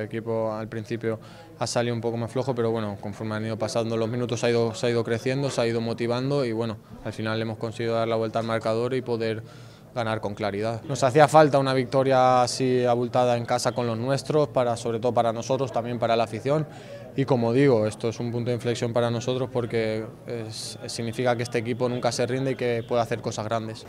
El equipo al principio ha salido un poco más flojo, pero bueno, conforme han ido pasando los minutos ha ido, se ha ido creciendo, se ha ido motivando y bueno, al final hemos conseguido dar la vuelta al marcador y poder ganar con claridad. Nos hacía falta una victoria así abultada en casa con los nuestros, para, sobre todo para nosotros, también para la afición. Y como digo, esto es un punto de inflexión para nosotros porque significa que este equipo nunca se rinde y que puede hacer cosas grandes.